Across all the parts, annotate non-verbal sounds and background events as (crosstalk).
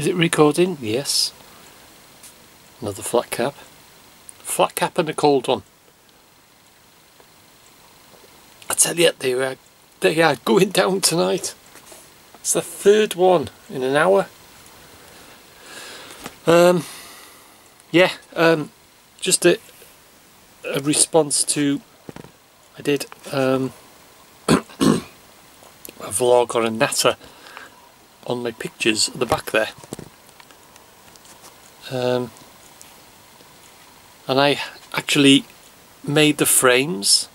Is it recording? Yes. Another flat cap. Flat cap and a cold one. I tell you, they are, they are going down tonight. It's the third one in an hour. Um, yeah, um, just a, a response to I did um, (coughs) a vlog on a natter on my pictures at the back there. Um, and I actually made the frames.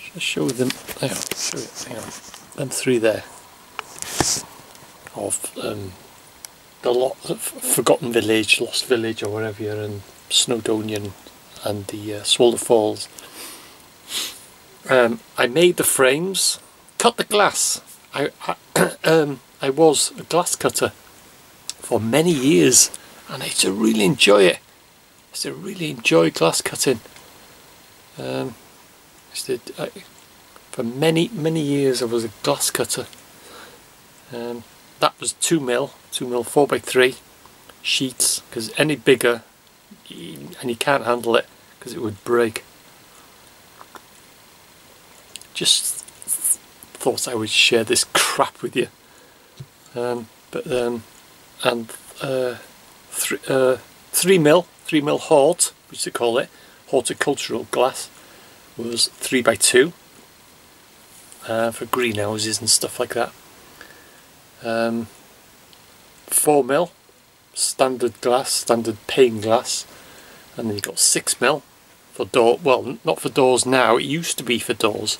Should I show them? Hang on, show it. Hang on. Them three there of um, the lot of Forgotten Village, Lost Village, or wherever you're in Snowdonia and the uh, Swallow Falls. Um, I made the frames, cut the glass. I I, (clears throat) um, I was a glass cutter for many years, and I used to really enjoy it. I used to really enjoy glass cutting. Um, to, I, for many many years, I was a glass cutter. Um, that was two mil, two mil four by three sheets because any bigger and you can't handle it because it would break. Just thought I would share this crap with you. Um, but um, and uh, three, uh, three mil, three mil hort, which they call it, horticultural glass, was three by two uh, for greenhouses and stuff like that. Um, four mil, standard glass, standard pane glass, and then you've got six mil for door. Well, not for doors now. It used to be for doors,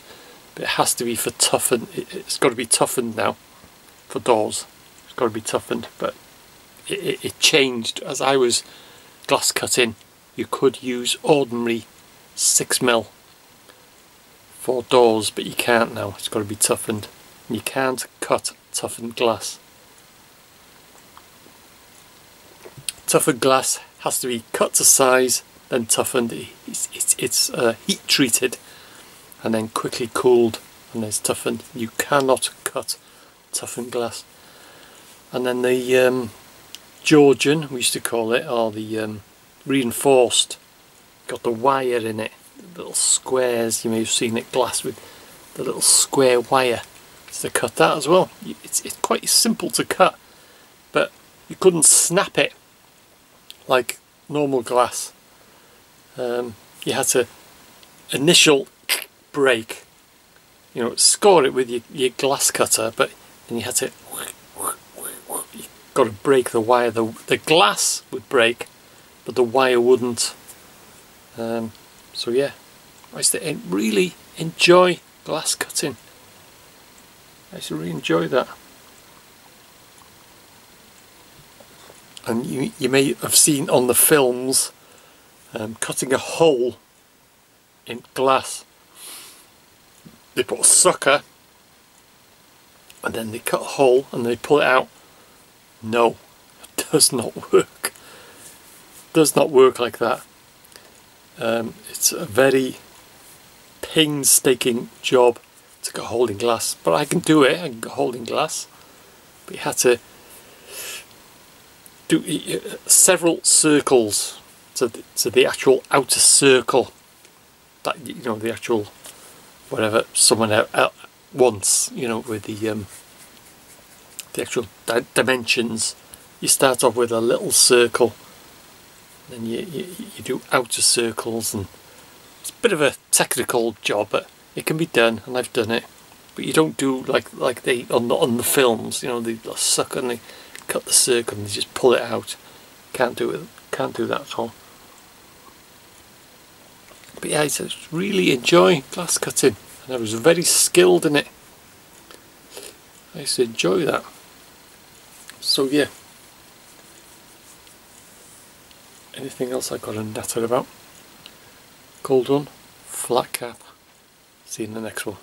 but it has to be for toughened. It's got to be toughened now for doors. It's got to be toughened, but it, it, it changed as I was glass cutting. You could use ordinary six mil for doors, but you can't now. It's got to be toughened. You can't cut toughened glass. Toughened glass has to be cut to size, then toughened. It's, it's, it's uh, heat treated and then quickly cooled and it's toughened. You cannot cut toughened glass. And then the um, Georgian, we used to call it, or the um, reinforced, got the wire in it, the little squares, you may have seen it glass with the little square wire to cut that as well. It's, it's quite simple to cut, but you couldn't snap it like normal glass. Um, you had to initial break, you know, score it with your, your glass cutter, but then you had to you got to break the wire. The the glass would break, but the wire wouldn't. Um, so yeah, I used to really enjoy glass cutting. I used to really enjoy that. and you, you may have seen on the films um, cutting a hole in glass they put a sucker and then they cut a hole and they pull it out. No it (laughs) does not work. Does not work like that. Um, it's a very painstaking job to get in glass but I can do it. I can a hole glass. But you had to do several circles to the, to the actual outer circle that you know the actual whatever someone out, wants you know with the um, the actual di dimensions you start off with a little circle then you, you, you do outer circles and it's a bit of a technical job but it can be done and I've done it but you don't do like like they on the on the films you know they suck and they cut the circle and they just pull it out. Can't do it. Can't do that at all. But yeah, I just really enjoy glass cutting, and I was very skilled in it. I used to enjoy that. So yeah. Anything else I got to natter about? Cold one, flat cap. See you in the next one.